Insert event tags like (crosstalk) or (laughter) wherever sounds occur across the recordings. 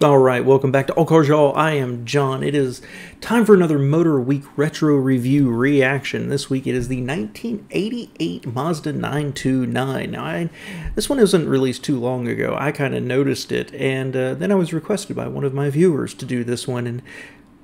All right, welcome back to All Cars Y'all. I am Jon. It is time for another MotorWeek retro review reaction. This week it is the 1988 Mazda 929. Now, I, this one isn't released too long ago. I kind of noticed it, and uh, then I was requested by one of my viewers to do this one, and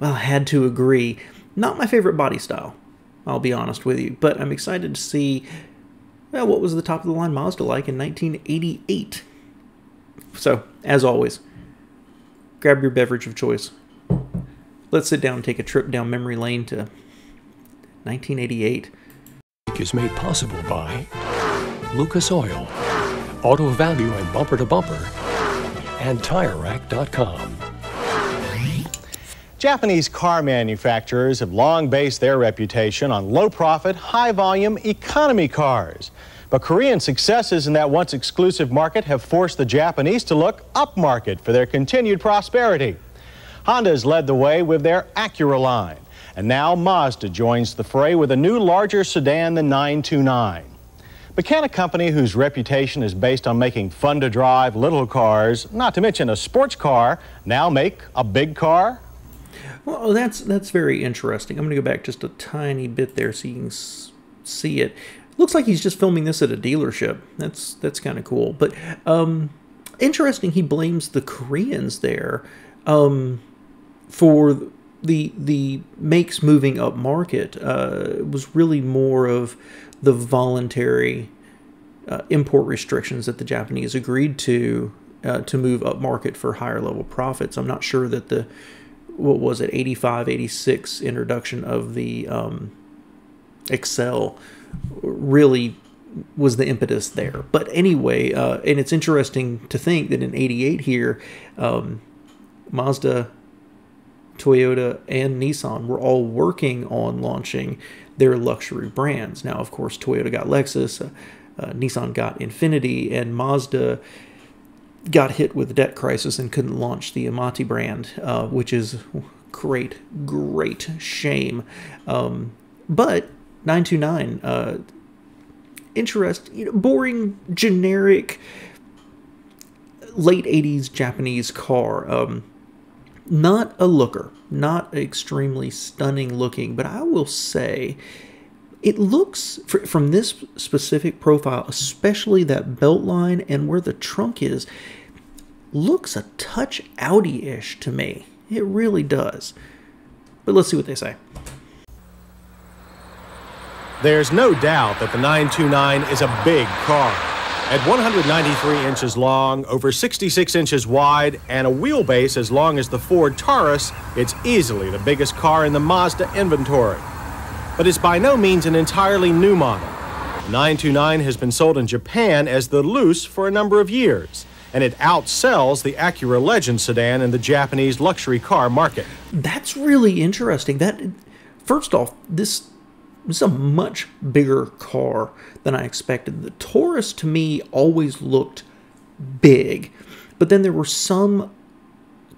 well, had to agree. Not my favorite body style, I'll be honest with you, but I'm excited to see well, what was the top of the line Mazda like in 1988. So, as always, grab your beverage of choice. Let's sit down and take a trip down memory lane to 1988. is made possible by Lucas Oil, Auto Value and Bumper to Bumper, and TireRack.com. Japanese car manufacturers have long based their reputation on low profit, high volume economy cars. But Korean successes in that once exclusive market have forced the Japanese to look upmarket for their continued prosperity. Honda has led the way with their Acura line, and now Mazda joins the fray with a new larger sedan, the 929. But can a company whose reputation is based on making fun to drive little cars, not to mention a sports car, now make a big car? Well, that's that's very interesting. I'm going to go back just a tiny bit there so you can see it. Looks like he's just filming this at a dealership. That's that's kind of cool. But um, interesting, he blames the Koreans there um, for the the makes moving up market. Uh, it was really more of the voluntary uh, import restrictions that the Japanese agreed to uh, to move up market for higher level profits. I'm not sure that the what was it 85 86 introduction of the um, Excel really was the impetus there. But anyway, uh, and it's interesting to think that in 88 here, um, Mazda, Toyota, and Nissan were all working on launching their luxury brands. Now, of course, Toyota got Lexus, uh, uh, Nissan got Infiniti, and Mazda got hit with a debt crisis and couldn't launch the Amati brand, uh, which is great, great shame. Um, but 929, uh, interest, you know, boring, generic, late 80s Japanese car. Um, not a looker, not extremely stunning looking, but I will say it looks, from this specific profile, especially that belt line and where the trunk is, looks a touch Audi-ish to me. It really does. But let's see what they say. There's no doubt that the 929 is a big car. At 193 inches long, over 66 inches wide, and a wheelbase as long as the Ford Taurus, it's easily the biggest car in the Mazda inventory. But it's by no means an entirely new model. The 929 has been sold in Japan as the Luce for a number of years, and it outsells the Acura Legend sedan in the Japanese luxury car market. That's really interesting. That first off, this is a much bigger car than I expected. The Taurus to me always looked big, but then there were some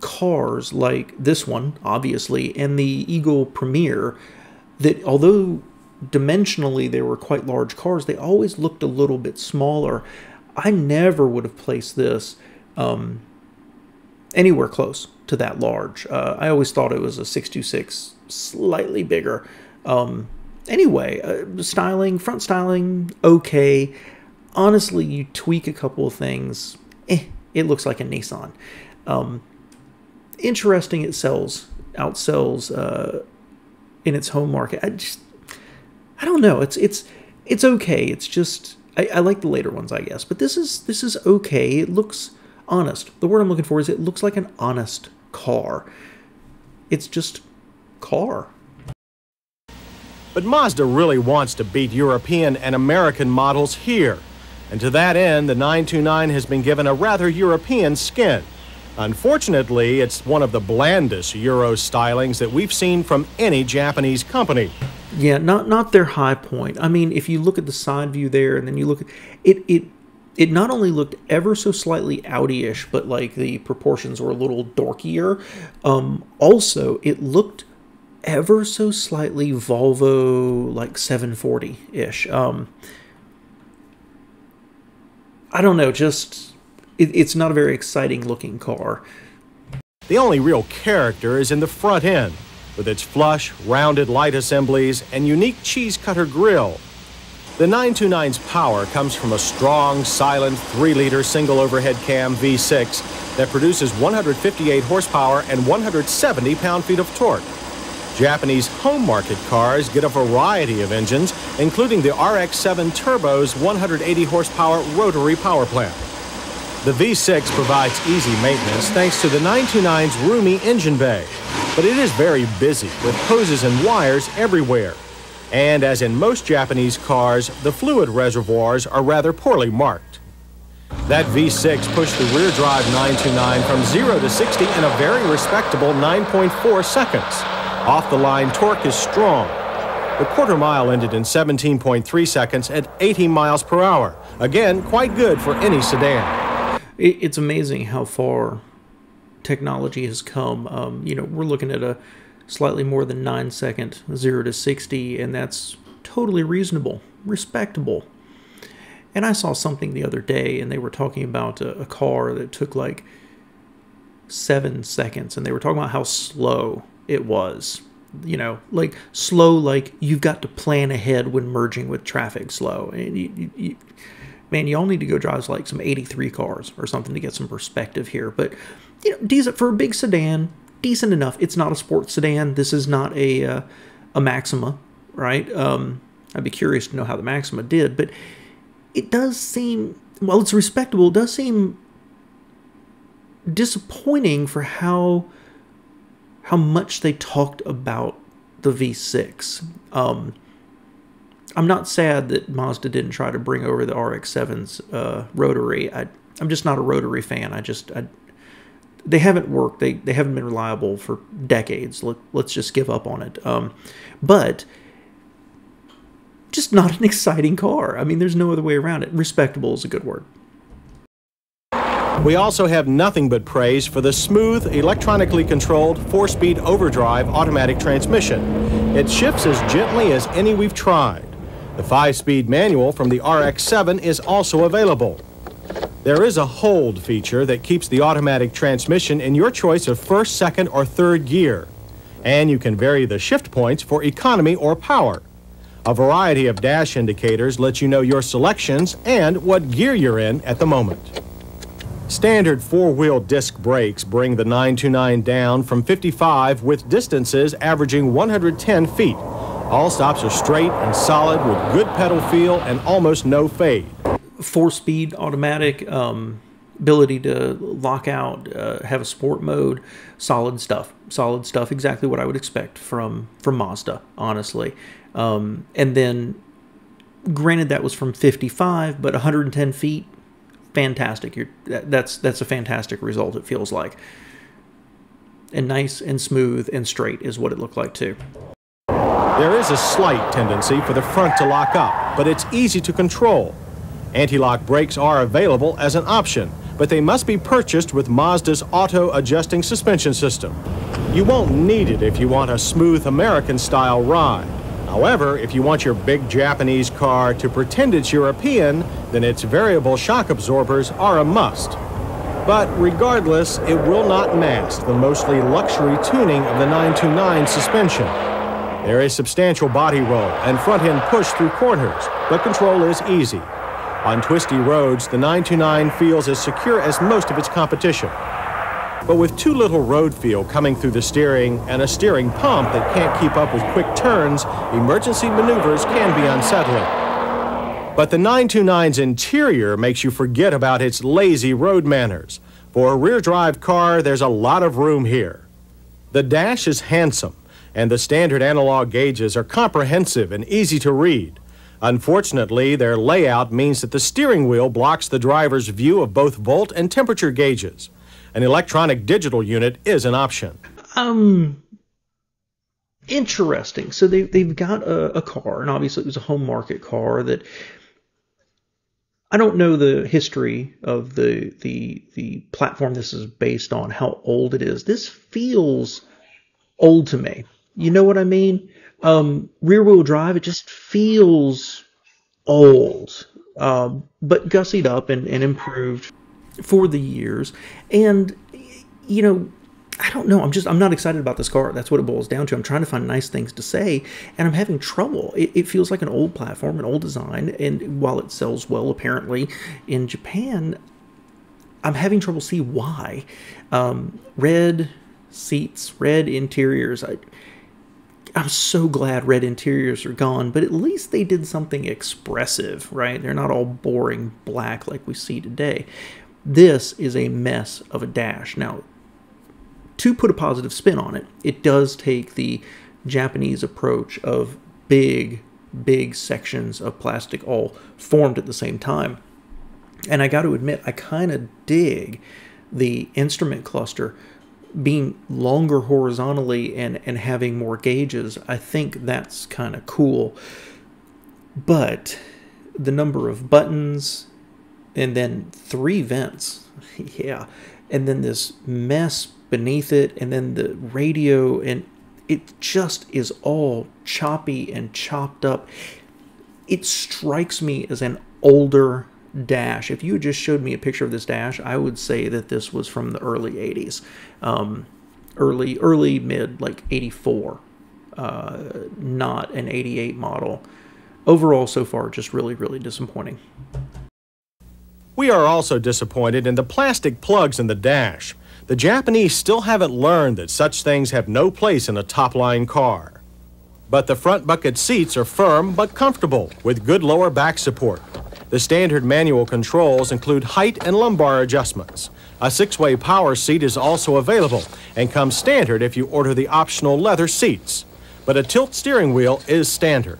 cars like this one, obviously, and the Eagle Premier that although dimensionally they were quite large cars, they always looked a little bit smaller. I never would have placed this um, anywhere close to that large. Uh, I always thought it was a 626, slightly bigger. Um, anyway, uh, styling, front styling, okay. Honestly, you tweak a couple of things, eh, it looks like a Nissan. Um, interesting, it sells, outsells uh, in its home market. I just, I don't know. It's it's it's okay. It's just I, I like the later ones, I guess. But this is this is okay. It looks honest. The word I'm looking for is it looks like an honest car. It's just car. But Mazda really wants to beat European and American models here. And to that end, the 929 has been given a rather European skin. Unfortunately, it's one of the blandest Euro stylings that we've seen from any Japanese company. Yeah, not not their high point. I mean, if you look at the side view there, and then you look at it, it it not only looked ever so slightly Audi-ish, but like the proportions were a little dorkier. Um, also, it looked ever so slightly Volvo like 740 ish. Um, I don't know, just it, it's not a very exciting looking car. The only real character is in the front end, with its flush, rounded light assemblies and unique cheese cutter grille. The 929's power comes from a strong, silent 3-liter single overhead cam V6 that produces 158 horsepower and 170 pound-feet of torque. Japanese home market cars get a variety of engines, including the RX-7 Turbo's 180 horsepower rotary power plant. The V6 provides easy maintenance thanks to the 929's roomy engine bay, but it is very busy with hoses and wires everywhere. And as in most Japanese cars, the fluid reservoirs are rather poorly marked. That V6 pushed the rear drive 929 from 0 to 60 in a very respectable 9.4 seconds. Off the line torque is strong. The quarter mile ended in 17.3 seconds at 80 miles per hour. Again, quite good for any sedan it's amazing how far technology has come. Um, you know, we're looking at a slightly more than nine second zero to 60, and that's totally reasonable, respectable. And I saw something the other day, and they were talking about a, a car that took like seven seconds, and they were talking about how slow it was. You know, like slow, like you've got to plan ahead when merging with traffic slow. And you, you, man, you all need to go drive like some 83 cars or something to get some perspective here. But, you know, decent for a big sedan, decent enough. It's not a sports sedan. This is not a, uh, a Maxima, right? Um, I'd be curious to know how the Maxima did, but it does seem, well, it's respectable, it does seem disappointing for how how much they talked about the V6. Um, I'm not sad that Mazda didn't try to bring over the RX-7's uh, rotary. I, I'm just not a rotary fan. I just I, they haven't worked. They they haven't been reliable for decades. Let, us just give up on it. Um, but just not an (laughs) exciting car. I mean, there's no other way around it. Respectable is a good word. We also have nothing but praise for the smooth, electronically controlled four-speed overdrive automatic transmission. It shifts as gently as any we've tried. The five-speed manual from the RX-7 is also available. There is a hold feature that keeps the automatic transmission in your choice of first, second, or third gear. And you can vary the shift points for economy or power. A variety of dash indicators let you know your selections and what gear you're in at the moment. Standard four-wheel disc brakes bring the 929 down from 55 with distances averaging 110 feet. All stops are straight and solid with good pedal feel and almost no fade. Four speed automatic, um, ability to lock out, uh, have a sport mode, solid stuff. Solid stuff, exactly what I would expect from, from Mazda, honestly. Um, and then, granted, that was from 55, but 110 feet, fantastic. You're, that's, that's a fantastic result, it feels like. And nice and smooth and straight is what it looked like, too. There is a slight tendency for the front to lock up, but it's easy to control. Anti-lock brakes are available as an option, but they must be purchased with Mazda's auto-adjusting suspension system. You won't need it if you want a smooth American-style ride. However, if you want your big Japanese car to pretend it's European, then its variable shock absorbers are a must. But regardless, it will not mask the mostly luxury tuning of the 929 suspension. There is substantial body roll and front end push through corners, but control is easy. On twisty roads, the 929 feels as secure as most of its competition. But with too little road feel coming through the steering and a steering pump that can't keep up with quick turns, emergency maneuvers can be unsettling. But the 929's interior makes you forget about its lazy road manners. For a rear drive car, there's a lot of room here. The dash is handsome and the standard analog gauges are comprehensive and easy to read. Unfortunately, their layout means that the steering wheel blocks the driver's view of both volt and temperature gauges. An electronic digital unit is an option. Um, interesting. So they, they've got a, a car, and obviously it was a home market car that I don't know the history of the the the platform this is based on, how old it is. This feels old to me. You know what I mean? Um, rear wheel drive, it just feels old, um, but gussied up and, and improved for the years. And, you know, I don't know. I'm just I'm not excited about this car. That's what it boils down to. I'm trying to find nice things to say, and I'm having trouble. It, it, feels like an old platform, an old design, and while it sells well apparently in Japan, I'm having trouble see why. Um, red seats, red interiors. I, I'm so glad red interiors are gone, but at least they did something expressive, right? They're not all boring black like we see today. This is a mess of a dash. Now, to put a positive spin on it, it does take the Japanese approach of big, big sections of plastic all formed at the same time. And I got to admit, I kind of dig the instrument cluster being longer horizontally and, and having more gauges. I think that's kind of cool. But the number of buttons and then three vents, (laughs) yeah, and then this mess beneath it, and then the radio, and it just is all choppy and chopped up. It strikes me as an older dash. If you just showed me a picture of this dash, I would say that this was from the early 80s, um, early, early, mid, like 84, uh, not an 88 model. Overall, so far, just really, really disappointing. We are also disappointed in the plastic plugs in the dash. The Japanese still haven't learned that such things have no place in a top-line car. But the front bucket seats are firm but comfortable, with good lower back support. The standard manual controls include height and lumbar adjustments. A six-way power seat is also available and comes standard if you order the optional leather seats. But a tilt steering wheel is standard.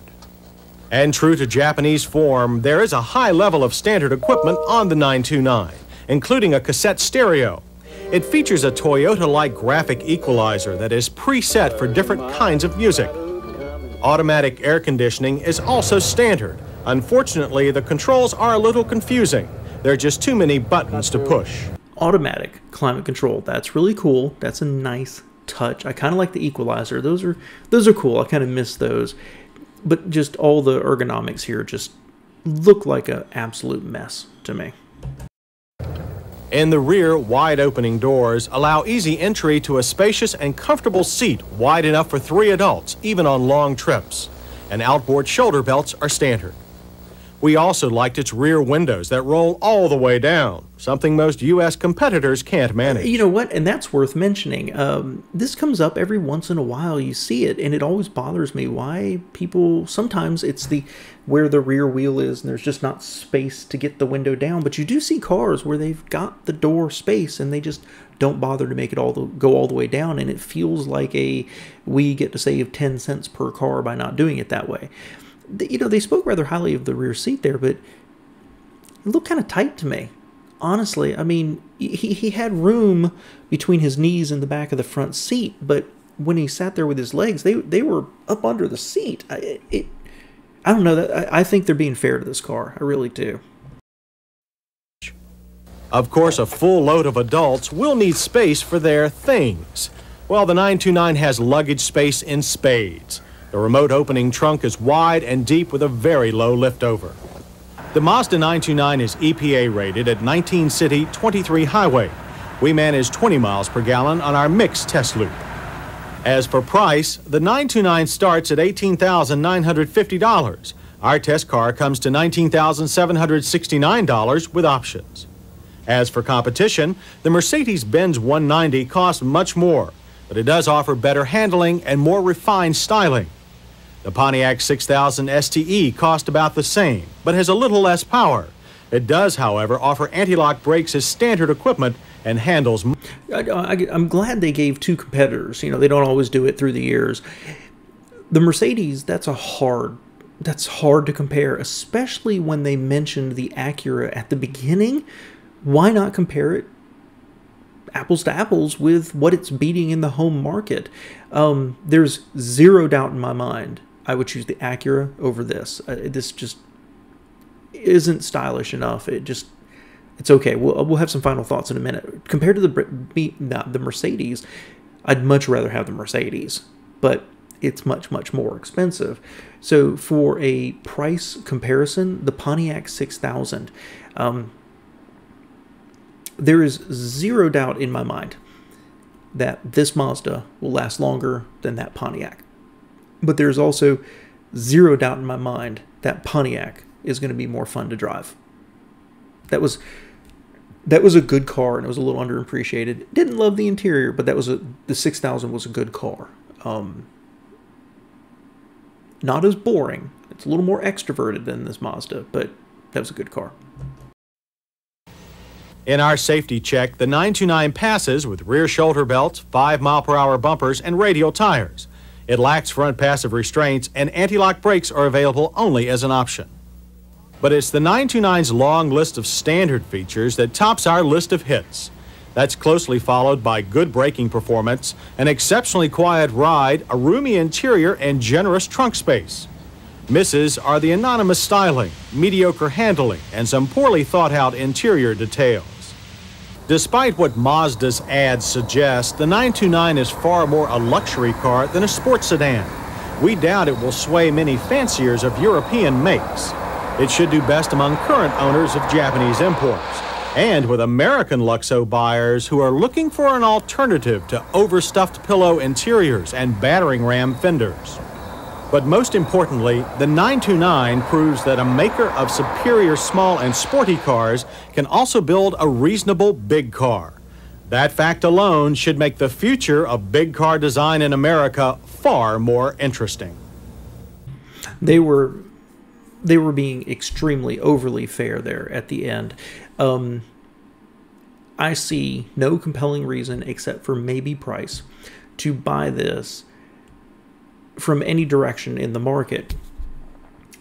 And true to Japanese form, there is a high level of standard equipment on the 929, including a cassette stereo, it features a Toyota-like graphic equalizer that is preset for different kinds of music. Automatic air conditioning is also standard. Unfortunately, the controls are a little confusing. There are just too many buttons to push. Automatic climate control. That's really cool. That's a nice touch. I kind of like the equalizer. Those are those are cool. I kind of miss those. But just all the ergonomics here just look like an absolute mess to me. In the rear, wide opening doors allow easy entry to a spacious and comfortable seat wide enough for three adults, even on long trips. And outboard shoulder belts are standard. We also liked its rear windows that roll all the way down, something most U.S. competitors can't manage. You know what? And that's worth mentioning. Um, this comes up every once in a while. You see it, and it always bothers me why people sometimes it's the where the rear wheel is and there's just not space to get the window down. But you do see cars where they've got the door space and they just don't bother to make it all the, go all the way down, and it feels like a we get to save 10 cents per car by not doing it that way you know, they spoke rather highly of the rear seat there, but it looked kind of tight to me. Honestly, I mean, he, he had room between his knees and the back of the front seat, but when he sat there with his legs, they they were up under the seat. I, it, I don't know. That I, I think they're being fair to this car. I really do. Of course, a full load of adults will need space for their things. Well, the 929 has luggage space in spades. The remote opening trunk is wide and deep with a very low liftover. The Mazda 929 is EPA rated at 19 city, 23 highway. We manage 20 miles per gallon on our mixed test loop. As for price, the 929 starts at $18,950. Our test car comes to $19,769 with options. As for competition, the Mercedes-Benz 190 costs much more, but it does offer better handling and more refined styling. The Pontiac 6000 STE cost about the same, but has a little less power. It does, however, offer anti-lock brakes as standard equipment and handles. I, am glad they gave two competitors. You know, they don't always do it through the years. The Mercedes, that's a hard, that's hard to compare, especially when they mentioned the Acura at the beginning. Why not compare it apples to apples with what it's beating in the home market? Um, there's zero doubt in my mind I would choose the Acura over this. Uh, this just isn't stylish enough. It just it's okay. We'll we'll have some final thoughts in a minute. Compared to the the Mercedes, I'd much rather have the Mercedes, but it's much much more expensive. So for a price comparison, the Pontiac 6000, um, there is zero doubt in my mind that this Mazda will last longer than that Pontiac. But there's also zero doubt in my mind that Pontiac is going to be more fun to drive. That was that was a good car and it was a little underappreciated. Didn't love the interior, but that was a the 6000 was a good car. Um, not as boring. It's a little more extroverted than this Mazda, but that was a good car. In our safety check, the 929 passes with rear shoulder belts, 5 mile per hour bumpers, and radial tires. It lacks front passive restraints, and anti lock brakes are available only as an option. But it's the 929's long list of standard features that tops our list of hits. That's closely followed by good braking performance, an exceptionally quiet ride, a roomy interior, and generous trunk space. Misses are the anonymous styling, mediocre handling, and some poorly thought out interior details. Despite what Mazda's ads suggest, the 929 is far more a luxury car than a sports sedan. We doubt it will sway many fanciers of European makes. It should do best among current owners of Japanese imports and with American Luxo buyers who are looking for an alternative to overstuffed pillow interiors and battering ram fenders. But most importantly, the 929 proves that a maker of superior small and sporty cars can also build a reasonable big car. That fact alone should make the future of big car design in America far more interesting. They were they were being extremely overly fair there at the end. Um, I see no compelling reason except for maybe price to buy this from any direction in the market.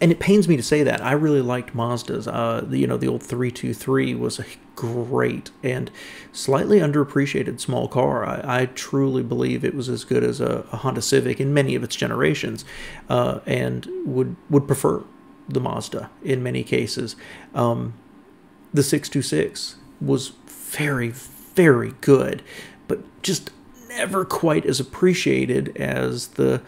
And it pains me to say that. I really liked Mazda's. Uh, the, you know, the old 323 was a great and slightly underappreciated small car. I, I truly believe it was as good as a, a Honda Civic in many of its generations, uh, and would would prefer the Mazda in many cases. Um, the 626 was very, very good, but just never quite as appreciated as the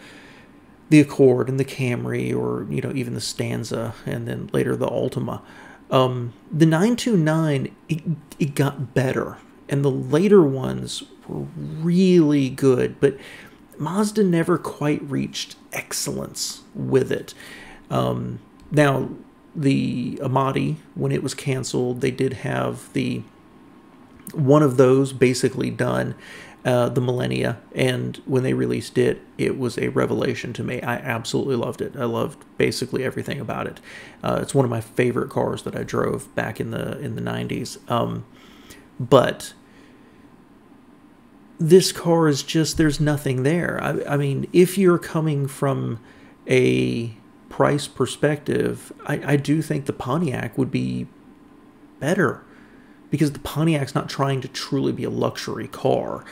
the Accord and the Camry, or you know even the Stanza, and then later the Altima. Um, the 929 it, it got better, and the later ones were really good, but Mazda never quite reached excellence with it. Um, now, the Amati, when it was canceled, they did have the one of those basically done uh, the Millenia and when they released it it was a revelation to me. I absolutely loved it. I loved basically everything about it. Uh, it's one of my favorite cars that i drove back in the in the 90s um, but this car is just there's nothing there. I, I mean if you're coming from a price perspective I, I do think the pontiac would be better because the Pontiac's not trying to truly be a luxury car.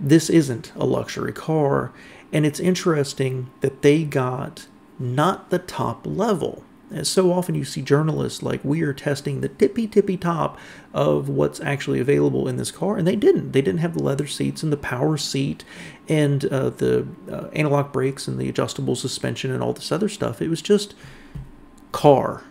This isn't a luxury car, and it's interesting that they got not the top level. As so often you see journalists like we are testing the tippy tippy top of what's actually available in this car, and they didn't. They didn't have the leather seats and the power seat and uh, the uh, analog brakes and the adjustable suspension and all this other stuff. It was just car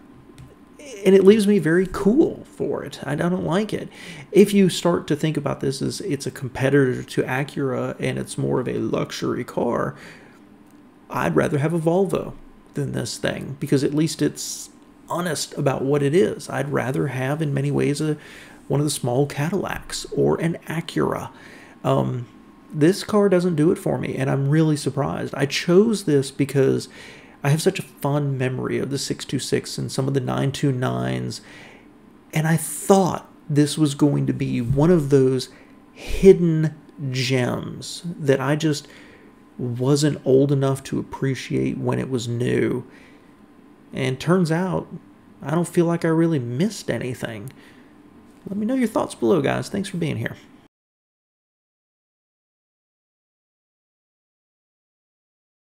and it leaves me very cool for it. I don't like it. If you start to think about this as it's a competitor to Acura and it's more of a luxury car, I'd rather have a Volvo than this thing because at least it's honest about what it is. I'd rather have, in many ways, a one of the small Cadillacs or an Acura. Um, this car doesn't do it for me, and I'm really surprised. I chose this because I have such a fond memory of the 626 and some of the 929s. And I thought this was going to be one of those hidden gems that I just wasn't old enough to appreciate when it was new. And turns out, I don't feel like I really missed anything. Let me know your thoughts below, guys. Thanks for being here.